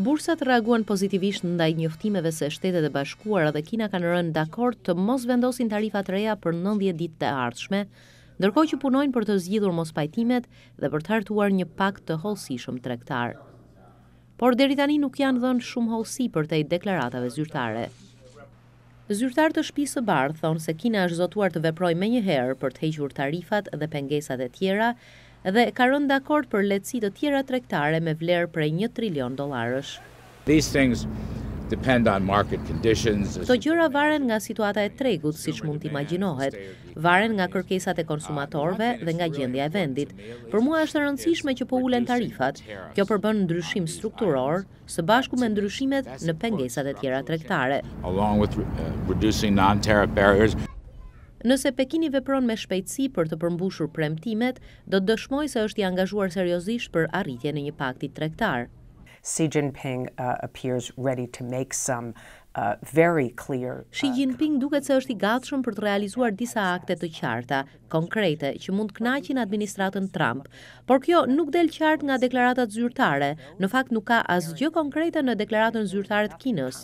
Bursat reaguan pozitivisht ndaj njoftimeve se Shtetet e Bashkuara dhe Kina kanë rënë dakord të mos vendosin tarifa të reja për nëntëdhjetë ditët e ardhshme, ndërkohë që punojnë për të zgjidhur mospajtimet dhe për të hartuar një pakt të hollësishëm tregtar. Por deri tani nuk janë dhënë shumë hollësi përtej deklaratave zyrtare. Zyrtarë të Shtëpisë së Bardhë thonë se Kina është zotuar të veprojë menjëherë për të hequr tarifat dhe pengesat e tjera dhe ka rënë dakord për lehtësi të tjera tregtare me vlerë prej një trilion dollarësh. Këto gjëra varen nga situata e tregut, siç mund të imagjinohet. Varen nga kërkesat e konsumatorëve dhe nga gjendja e vendit. Për mua është e rëndësishme që po ulen tarifat. Kjo përbën ndryshim strukturor, së bashku me ndryshimet në pengesat e tjera tregtare. Nëse Pekini vepron me shpejtësi për të përmbushur premtimet, do të dëshmojë se është i angazhuar seriozisht për arritjen e një pakti tregtar. Xi Jinping appears ready to make some very clear. Xi Jinping duket se është i gatshëm për të realizuar disa akte të qarta, konkrete që mund të kënaqin administratën Trump. Por kjo nuk del qartë nga deklaratat zyrtare. Në fakt nuk ka asgjë konkrete në deklaratën zyrtare të Kinës.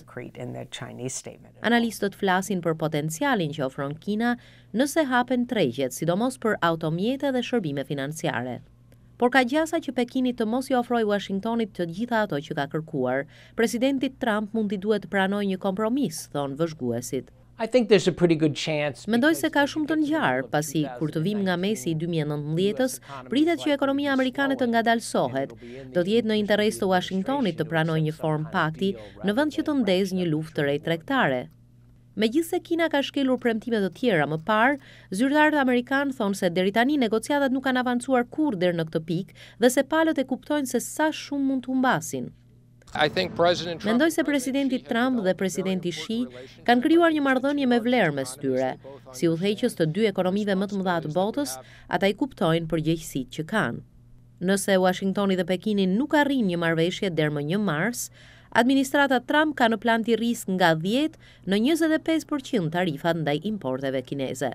Analistët flasin për potencialin që ofron Kina nëse hapen tregjet, sidomos për automjete dhe shërbime financiare. Por ka gjasa që Pekini të mos i ofrojë Uashingtonit të gjitha ato që ka kërkuar. Presidentit Trump mund t'i duhet të pranojë një kompromis, thonë vëzhguesit. Mendoj se ka shumë të ngjarë, pasi kur të vijmë nga mesi i dy mijë e nëntëmbëdhjetës, pritet që ekonomia amerikane të ngadalësohet. Do të jetë në interes të Uashingtonit të pranojë një formë pakti, në vend që të ndezë një luftë të re tregtare. Megjithëse Kina ka shkelur premtime të tjera më parë, zyrtarët amerikanë thonë se deri tani negociatat nuk kanë avancuar kurrë deri në këtë pikë dhe se palët e kuptojnë se sa shumë mund të humbasin. Mendoj se Presidenti Trump dhe Presidenti Xi kanë krijuar një marrëdhënie me vlerë mes tyre. Si udhëheqës të dy ekonomive më të mëdha të botës, ata i kuptojnë përgjegjësitë që kanë. Nëse Uashingtoni dhe Pekini nuk arrijnë një marrëveshje deri më një mars, administrata Trump ka në plan t'i rrisë nga dhjetë në njëzet e pesë për qind tarifat ndaj importeve kineze.